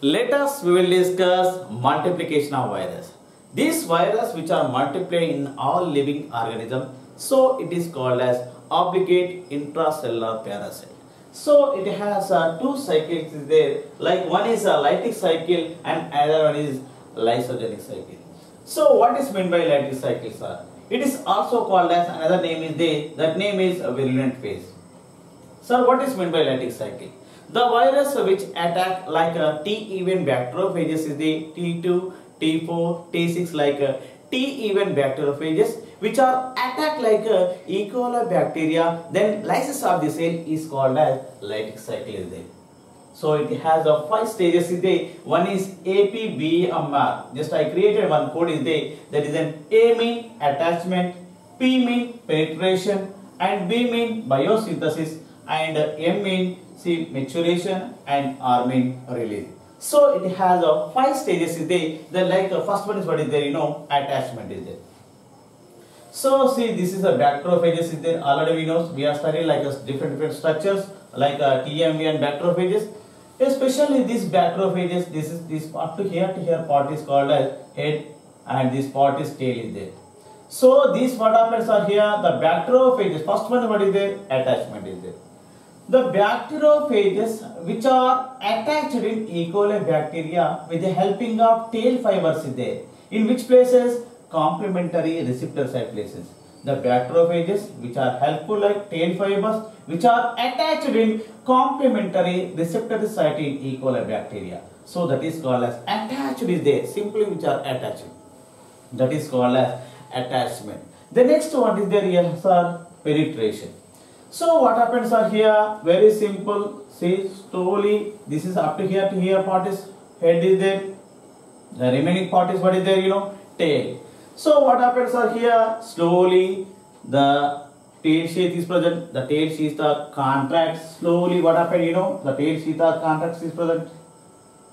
Let us we will discuss multiplication of virus. These virus which are multiplied in all living organism, so it is called as obligate intracellular parasite. So it has uh, two cycles there, like one is a lytic cycle and other one is lysogenic cycle. So what is meant by lytic cycle, sir? It is also called as another name is there. That name is virulent phase. Sir, what is meant by lytic cycle? The virus which attack like a T-even bacteriophages is the T2, T4, T6 like a T-even bacteriophages which are attack like a E. coli bacteria then lysis of the cell is called as lytic cycle. So it has a five stages is there. One is APBMR. Just I created one code is there. That is an A mean attachment, P mean penetration, and B mean biosynthesis, and M mean see maturation, and R mean release. So it has a five stages is there. Then like the first one is what is there? You know attachment is there. So see this is a bacteriophages is there. Already we know we are studying like a different different structures like uh, a TMV and bacteriophages. Especially these bacteriophages, this is this part to here to here part is called as head and this part is tail is there. So these what happens are here the bacteriophages. First one what is there? Attachment is there. The bacteriophages which are attached in E. coli bacteria with the helping of tail fibers is there. In which places? Complementary receptor site places. The bacteriophages which are helpful like tail fibers which are attached in complementary receptor site in E. coli bacteria. So that is called as attached is there. Simply which are attached. That is called as attachment. The next one is there here sir penetration. So what happens are here very simple. See slowly this is up to here to here part is head is there. The remaining part is what is there you know tail. So what happens are here slowly the tail sheath is present. The tail sheath are contracts slowly. What happened you know the tail sheath are contracts is present.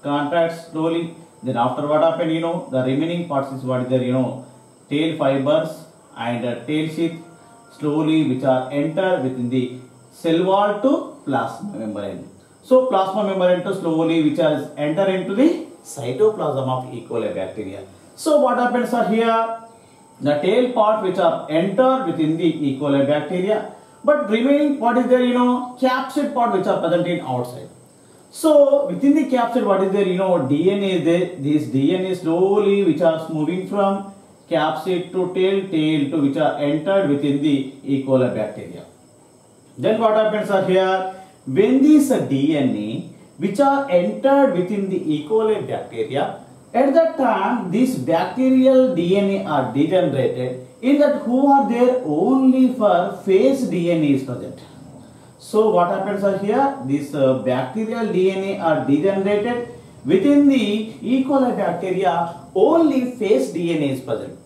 Contracts slowly. Then after what happened you know the remaining parts is what is there you know tail fibers and uh, tail sheath slowly which are enter within the cell wall to plasma membrane. So plasma membrane to slowly which are enter into the cytoplasm of E. coli bacteria. So what happens are here the tail part which are enter within the E. coli bacteria but remaining what is there you know capsid part which are present in outside. So within the capsid what is there you know DNA is there this DNA slowly which are moving from capsid tail, to which are entered within the E. coli bacteria. Then what happens are here, when these DNA which are entered within the E. coli bacteria, at that time these bacterial DNA are degenerated, in that who are there only for phage DNA is present. So what happens are here, this uh, bacterial DNA are degenerated within the E. coli bacteria only phage DNA is present.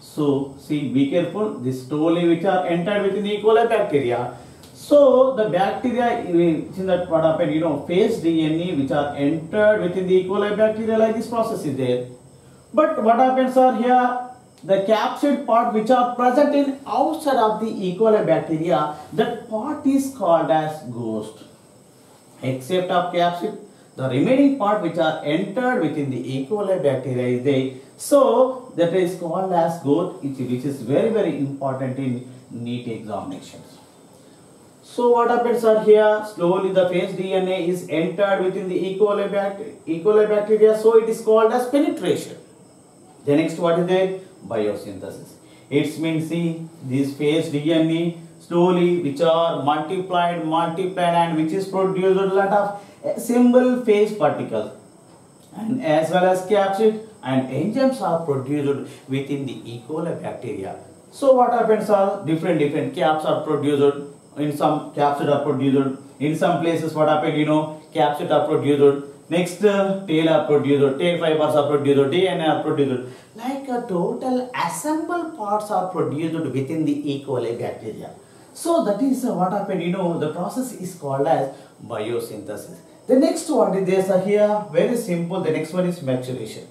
So see be careful this slowly which are entered within the E. coli bacteria. So the bacteria in that what happened you know phage DNA which are entered within the E. coli bacteria like this process is there. But what happens are here the capsid part which are present in outside of the E. coli bacteria that part is called as ghost. Except of capsid the remaining part which are entered within the E. coli bacteria is there. So that is called as ghost which is very very important in NEET examinations. So what happens are here slowly the phage DNA is entered within the E. coli, bacteria, e. coli bacteria so it is called as penetration. The next what is there? Biosynthesis. It means see this phage DNA slowly which are multiplied, multiplied and which is produced a lot of simple phage particles and as well as capsid and enzymes are produced within the E. coli bacteria. So what happens are different different caps are produced in some capsid are produced in some places what happened you know capsid are produced next uh, tail are produced tail fibers are produced DNA are produced like a total assembled parts are produced within the E. coli bacteria. So that is what happened you know the process is called as biosynthesis. The next one is there here very simple the next one is maturation.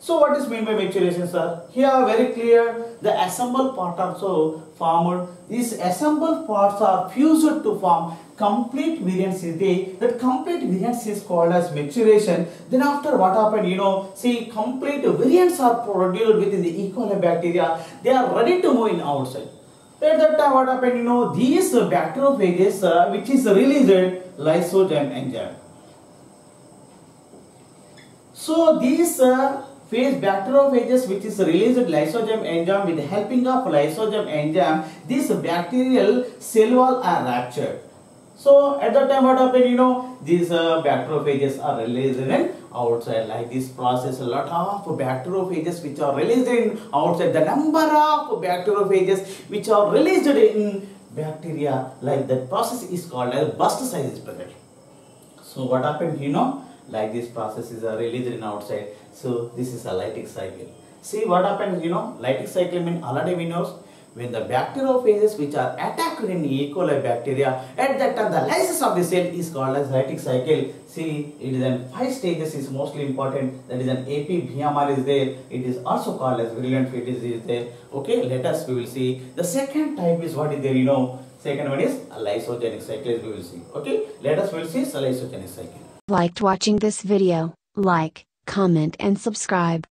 So what is mean by maturation, sir? Here very clear the assembled part also formed. These assembled parts are fused to form complete virions is. That complete virions is called as maturation. Then after what happened, you know, see complete virions are produced within the E. coli bacteria. They are ready to move in outside. At that time what happened, you know, these bacteriophages uh, which is released lysozyme enzyme. So these uh, phage bacteriophages which is released lysozyme enzyme with the helping of lysozyme enzyme, these bacterial cell wall are ruptured. So at that time what happened, you know, these uh, bacteriophages are released in outside like this process, a lot of bacteriophages which are released in outside, the number of bacteriophages which are released in bacteria like that process is called as burst size is present. So what happened, you know, like this processes are uh, released in outside. So this is a lytic cycle. See what happens, you know, lytic cycle means already we know when the bacteriophages which are attacked in E. coli bacteria, at that time the lysis of the cell is called as lytic cycle. See, it is in five stages is mostly important. That is an AP BMR is there. It is also called as virulent fetus is there. Okay, let us we will see. The second type is what is there, you know. Second one is lysogenic cycle we will see. Okay, let us we will see lysogenic cycle. Liked watching this video, like, comment and subscribe.